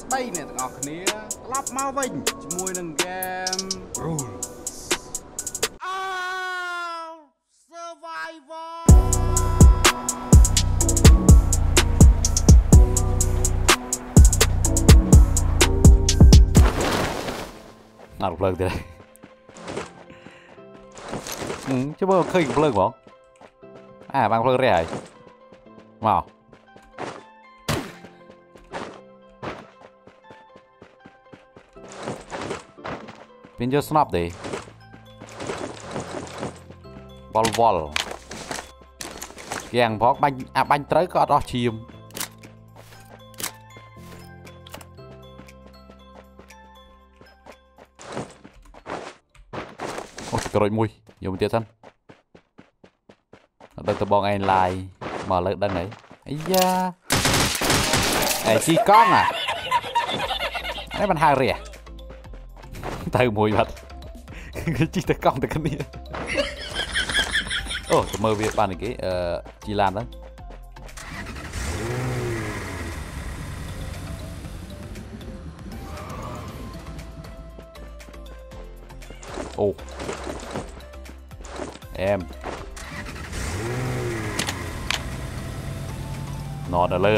ស្ដីអ្នកទាំងអស់គ្នាត្រឡប់មកវិញជាមួយនឹង game Rule អោ Survivor អត់ភ្លើងទេជិះមើលឃើញភ្លើងបងអាបាំងភ្លើងរះហើយមក Binder snap đi Vol vol Càng phó banh À banh tới có đó chìm. Ôi trời mùi Nhiều một tiết thân. Đừng tụi bọn anh lại Mở lực đăng ấy Ây da. Ê, chi con à? Đấy bánh hai rìa. ទៀតសិនអត់ដឹងតបងឯងឡាយមកលើដឹងហើយអាយ៉ាអេជីកង់អានេះមិនហៅរះទៅមួយបាត់ជីទៅកង់ទៅគ្នាអូទៅមើលវាបានគេអឺជីឡានហ្នឹងអូអែមនอนលើ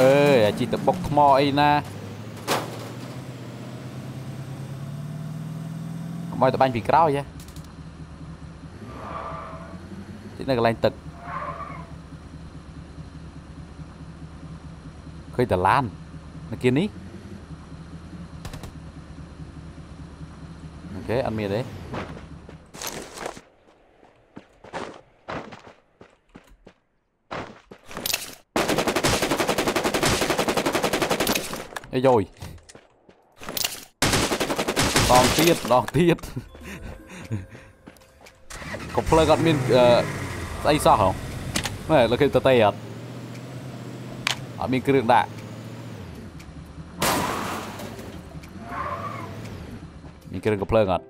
អើយអាជីទៅបុកថ្មអីណាកុំឲ្យទៅបាញ់ពីក្រោយហ៎ទីនៅកន្លែងទឹកឃើញតឡាននៅគៀននេះអូខេអត់មានទេ អេយ៉យដងទៀតដងទៀតកុំភ្លើងអត់មានអឺស្អីសោះហ៎មើលលើគេតតេអត់អត់មានគ្រឿងដាក់មានគ្រឿងកំភ្លើងអត់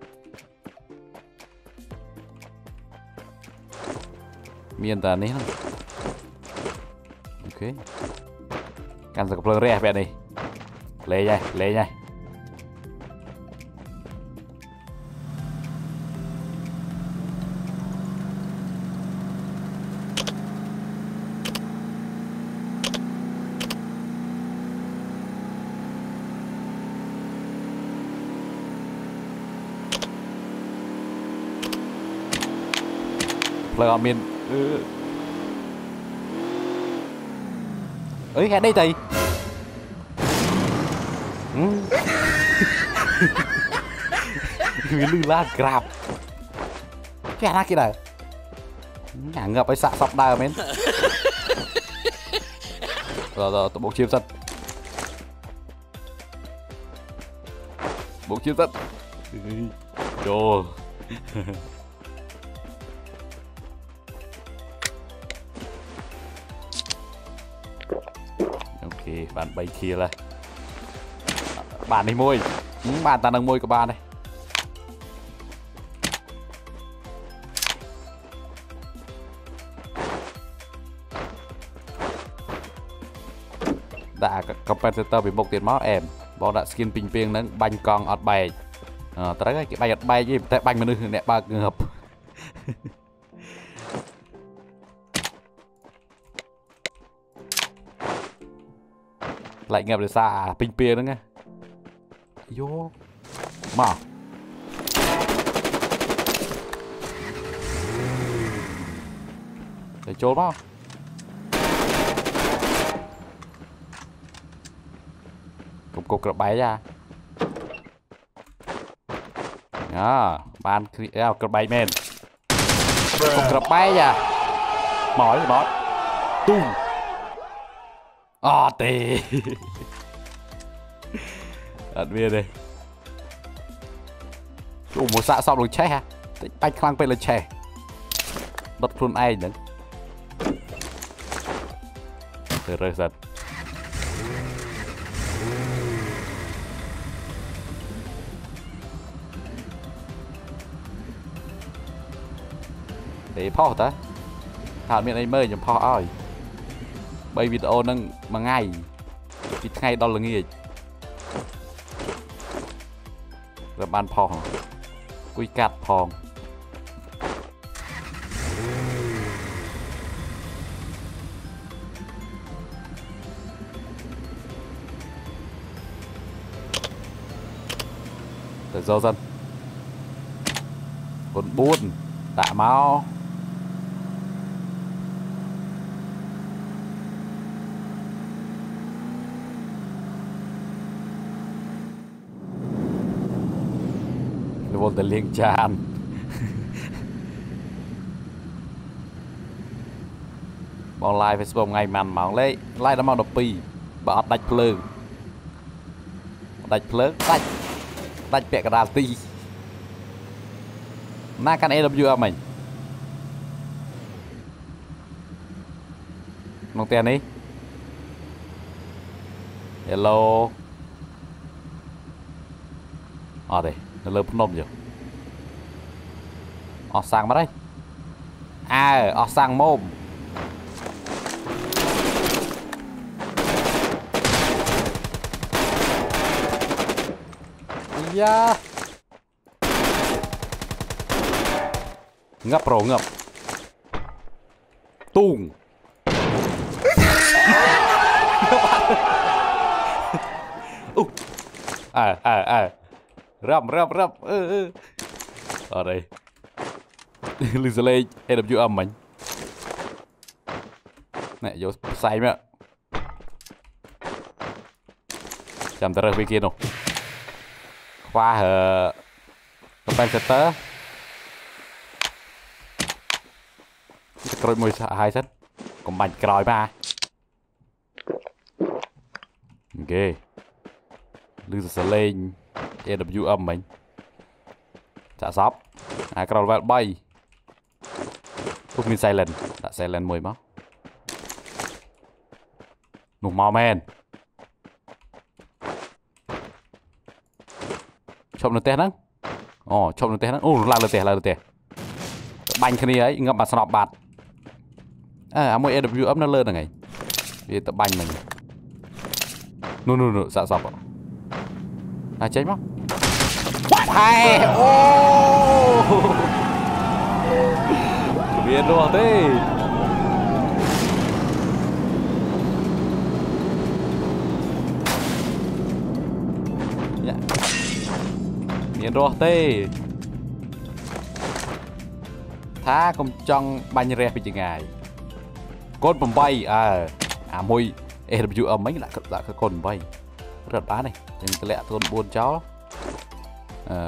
មានតែនេះហ្នឹងអូខេកាន់សកំភ្លើងរះបែបនេះ lên nhanh, lên nhanh Plug min Ừ. Ấy đây thầy Grab grab. Cái hả kia đời Ngả ngập ấy xạ sọc rồi mến Rồi rồi, tôi bộ chiếm sân. Bộ chiếm sân. Trời ok, bạn bay kia là បឲ្យសាក់សពដើមមែនដល់ដល់ទៅបុកជៀមសិនបុកជៀមសិនចូលអូខេបាន3ខៀលហើយបាននេះមួយហឹមបានតានឹងមួយក៏បានដែរដាក់ competitor ពីមុខទៀតមកអែមបងដាក់ skin ពីងពីងហ្នឹងបាញ់កង់អត់បែកអឺត្រូវហើយគេបាញ់អត់បែកទេតែបាញ់មនុស្សអ្នកបើកងើបឡែកងាប់ដោយសារអាពីងពីងហ្នឹងណា vô. Mà. Để trốn không cục cục à, cục bay ra. Đó ban ra cục bay men. Cục cục bay ra. Mỏi mỏi. Tung. Ờ, à tê អាមកហើយមកទូមអត់ទេអត់មានទេអូមកសាកសពដូចឆេះហ่ะតិចបាច់ខ្លាំងពេកលើឆេះដុតខ្លួនឯងហ្នឹងទៅរើសសិនទេផុសតាថាអត់មានអីមើលខ្ញុំផុសឲ្យ3វីដេអូហ្នឹងមួយថ្ងៃពីថ្ងៃដល់ល្ងាច រូវបានផុសគួយកាត់ផងទៅចូលសិនគុណ4ដាក់មក ល់តែលាងចានបង live Facebook ថ្ងៃម៉ាន់ម៉ោងលេខ live ដល់ម៉ោង12បើអត់ដាច់ភ្លើងដាច់ភ្លើងដាច់ដាច់ពាក់កណ្ដាលទីណាកាន់ AWM មិញក្នុងផ្ទះនេះ Hello អត់ទេ នៅលើភ្នំចុះអស់សាំងមកហើយអើអស់សាំងមុំយ៉ាងាប់ប្រងាប់ទូងអូអើអើអើ rập rập rập ừ, ừ. ở đây lưu giờ lên AW âm mình này vô say mẹ chăm ta rơi bên kia đâu khoa hờ compensator rồi mùi hai set còn bánh còi mà ok lưu giờ lên AWM មិញចាក់សពអាក្រលវ៉ែល3អូមាន silent ដាក់ silent មួយមកនោះមកមែនឈប់នៅផ្ទះហ្នឹងអូឈប់នៅផ្ទះហ្នឹងអូឡើងលើផ្ទះឡើងលើផ្ទះបាញ់គ្នាហើយងឹបបាត់ស្នប់បាត់អើអាមួយ AWM នៅលើហ្នឹងហើយវាទៅបាញ់ហ្នឹងនោះនោះសាក់សពអា là chết mất. Hai Ô. Biết luôn thế Nhìn rồi tê Thá công trong bay rè bị chừng ngày Con bầm bay à. À mui, Ê đập dụ âm mấy lại lại con bay. រត់បានទេយើងតម្លាក់កូន4ចោល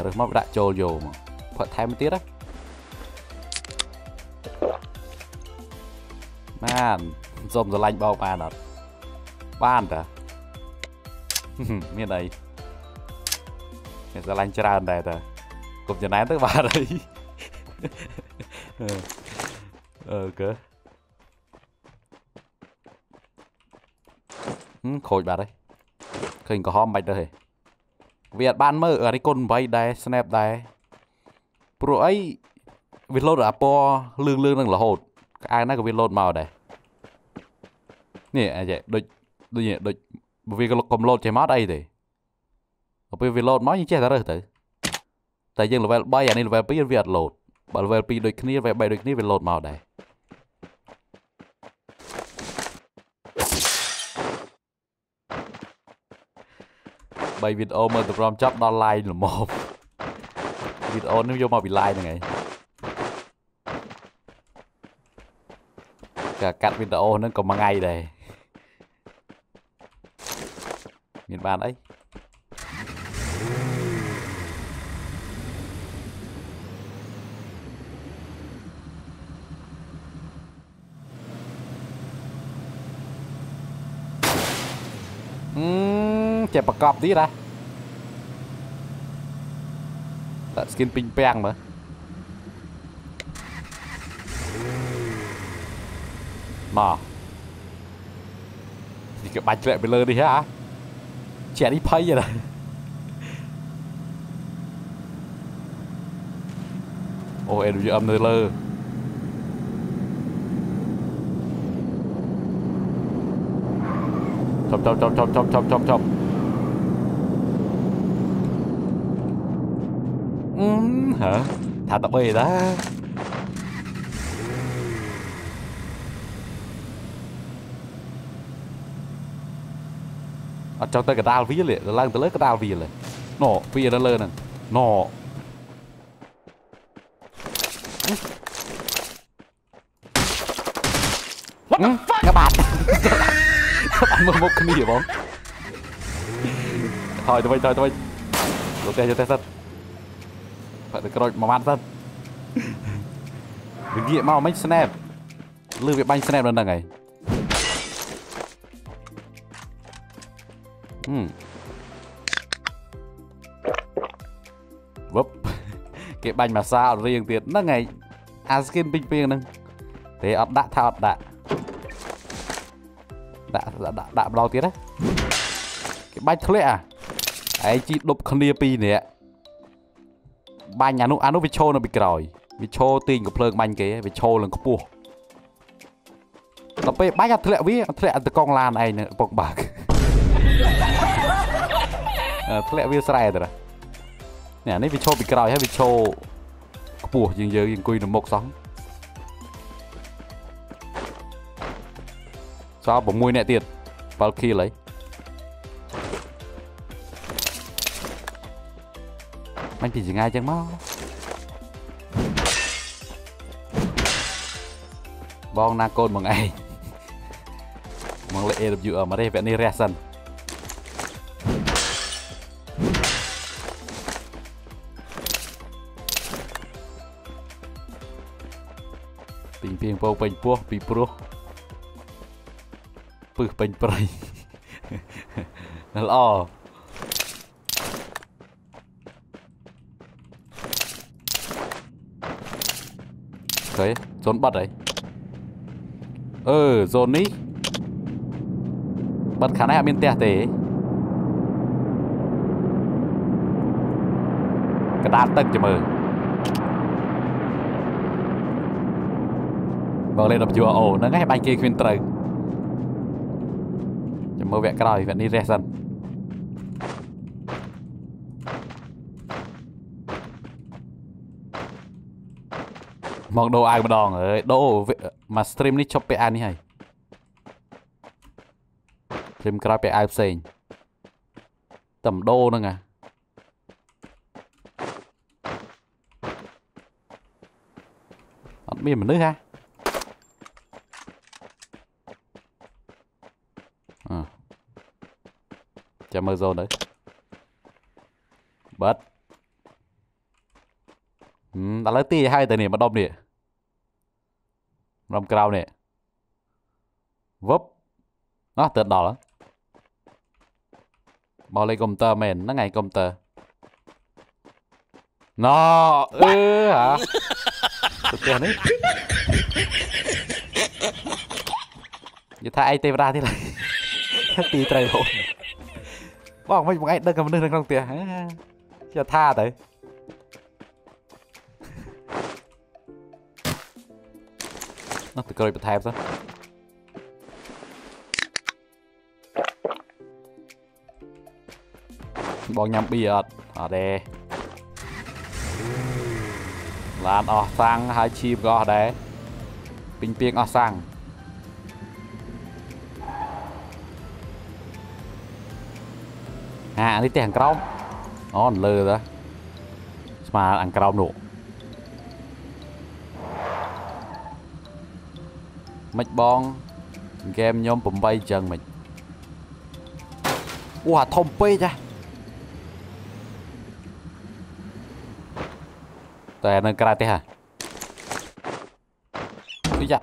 រើសមកដាក់ចូលយកមកផឹកថែមទៀតណាបានសុំស្រឡាញ់បោកបានអត់បានតាមានអីមានស្រឡាញ់ច្រើនដែរតាកុំចំណែនទៅបានអីអូខេហឹមខូចបាត់ហើយ ឃើញក្រហមបាច់ទៅហេវាអត់បានមើលអានេះគុណ8ដែរ snap ដែរព្រោះអីវាលោតអាពណ៌លឿងលឿងនឹងរហូតក្អែណាក៏វាលោតមកដែរនេះអាចេះដូចដូចដូចវាក៏កុំលោតចេះមកអីទេដល់ពេលវាលោតមកយើងចេះតែរើសទៅតែយើង level 3អានេះ level 2វាអត់លោតបើ level 2ដូចគ្នា level 3ដូចគ្នាវាលោតមកដែរ 3វីដេអូមើលទៅព្រមចាប់ដល់ live ល្មមវីដេអូនេះយកមកពី live ហ្នឹងឯងការកាត់វីដេអូហ្នឹងក៏មួយថ្ងៃដែរមានបានអីអឺ ចេះប្រកបទៀតណាដាក់ skin ពេញពាំងមើលមកនេះគេបាច់ធ្លាក់ទៅលើនេះហ៎ជានេះភ័យហ្នឹងអូអេដូចអំនៅលើចប់ចប់ចប់ចប់ចប់ចប់ចប់ចប់ hả? Thả tỏi đó. À, ở trong tay cái đao vía lệ là tới cái đao vía lệ nọ vía nó lên nè. Nọ. What the ừ, fuck? các bạn. Các bạn mơ một cái gì vậy thôi tụi bay thôi. Tụi bay ok cho tay sắt ខគ្នាបងថយទៅវិញថយទៅវិញលោកទេយកទេសិតផឹកទៅក្រូចមួយម៉ាត់សិនវាងាកមកមិន snap លឺវាបាញ់ snap នៅហ្នឹងហើយហឹមវឹបគេបាញ់ម៉ាសាអត់រៀងទៀតហ្នឹងហើយអា skin ពេញពេងហ្នឹងទេអត់ដាក់ថាអត់ដាក់ដាក់ដាក់ដាក់ម្ដងទៀតណាគេបាច់ធ្លាក់អាឯងជីដប់គ្នាពីរនាក់ បាញ់អានោះអានោះវាឈោនៅពីក្រោយវាឈោទាញកំភ្លើងបាញ់គេវាឈោឡើងខ្ពស់ដល់ពេលបាញ់អាធ្លាក់វាធ្លាក់ទៅកងឡានឯងពុកបាក់ធ្លាក់វាស្រែទៅនេះនេះវាឈោពីក្រោយហើយវាឈោខ្ពស់ជាងយើងអង្គុយនៅមុខសោះសល់6នាក់ទៀត7 kill ហើយ មិនពីចងាយចឹងមកបងណាកូនបងឯងមកលេ AWM មកទេវគ្គនេះរះសិនពីងពីងពោពេញពោះពីព្រោះពឹសពេញព្រៃល្អ ឃើញโซนបាត់ហើយអឺโซนនេះបាត់ខាងនេះអត់មានផ្ទះទេកដាលទឹកចាំមើលបងលេង WO ហ្នឹងឯងបាញ់គេគ្មានត្រូវមើលវគ្គក្រោយវគ្គនេះរះសិន មកដូរអាវម្ដងអើយដូរមក stream នេះជប់ពេលអាវនេះហើយ stream ក្រោយពេលអាវផ្សេងតែម្ដូរហ្នឹងអាអត់មានមនុស្សហ៎ចាំមើល zone ទៅបាត់ ហឹមឥឡូវទីឲ្យទៅនេះម្ដុំនេះម្ដុំក្រៅនេះវឹបណោះទៅដល់មកលេខកុំព្យូទ័រមែនហ្នឹងហើយកុំព្យូទ័រណោអឺហាទៅផ្ទះនេះនិយាយថាឯងទេវតាទៀតទីត្រូវហូតបងមិនបងឯងដឹងមនុស្សនៅក្នុងផ្ទះជាថាទៅ នោះទៅក្រោយបន្ថែមសិនបងញ៉ាំប៊ីអត់អត់ទេឡានអស់សាំងហើយឈីបក៏អស់ដែរពីងពីងអស់សាំងអានេះទេខាងក្រោមអូលើទៅស្មើខាងក្រោមនោះ មិនបងហ្គេមខ្ញុំ8ចឹងមិនអូអាធំពេកចាតែនៅក្រៅទេហ่ะអ៊ីយ៉ា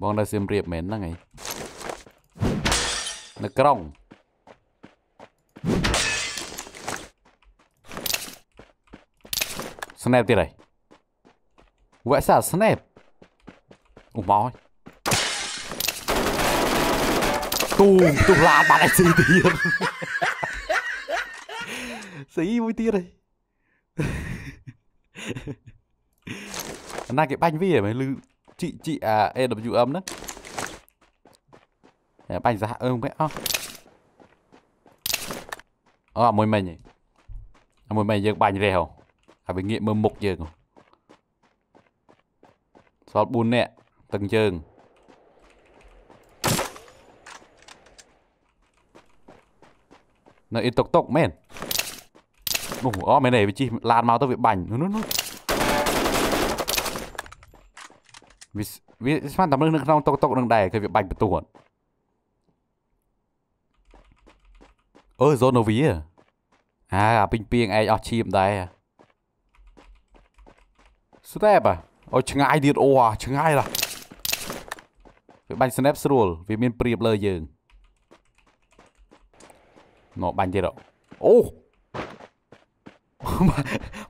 បងនៅសៀមរាបមែនហ្នឹងឯងនៅក្រុងស្នេបទៀតហើយវ៉ាក់សាស្នេបអូមកទូទូឡានបាត់អីស៊ីទៀតស៊ីមួយទៀតហើយ Vẽ xả snap. Ủa máu tù tùm là bạn anh xí tiền. Xí mũi tiết đây. Này cái banh vi mày lưu Chị, chị à, EW âm đó. Banh giá ơ mẹ ơ Ờ, môi mình Môi mình dược banh rèo. À, bị nghiệm mơ mục dược rồi សល់4នាក់តឹងជើងនៅអ៊ីតុកតុកមែននោះអូមែនទេវាជិះឡានមកទៅវាបាញ់នោះនោះវាវាស្មានតែនៅក្នុងតុកតុកនឹងដែរគឺវាបាញ់បន្ទួតអឺ zone វាអាអាពីងពីងឯងអស់ឈាមដែរស្ទេបអូ ឆ្ងាយទៀតអូឆ្ងាយឡាវាបាញ់ snap ស្រួលវាមានព្រៀបលើយើងមកបាញ់ទៀតអូ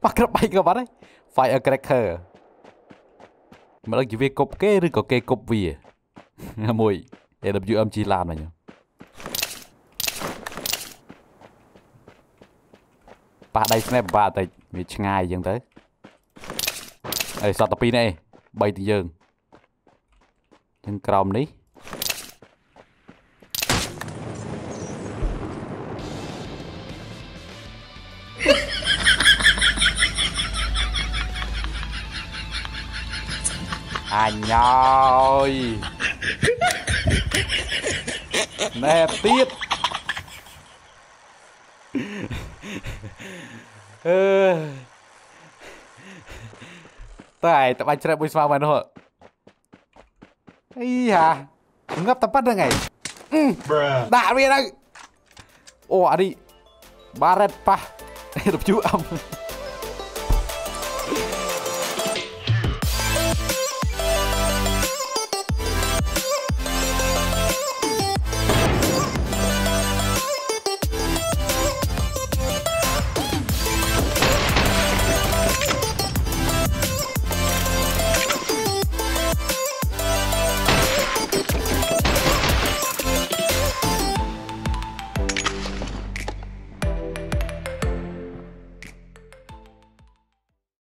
មកក្របបែកក៏បាត់ហើយ fire cracker មិនដឹងជាវាគប់គេឬក៏គេគប់វាមួយ AWMG ឡានមកញ៉ឹងប៉ះដៃ snap បាក់តិចវាឆ្ងាយអញ្ចឹងទៅ អេសតតែ2នេះ3ទីយើងចឹងក្រោមនេះអញញ៉យណែទៀតអឺ Tak tập anh pun wisma man ho. Iya. Enggak tepat dah guys. Hmm. Dah, rian. Oh, adi. Baret pah. Hidup juga.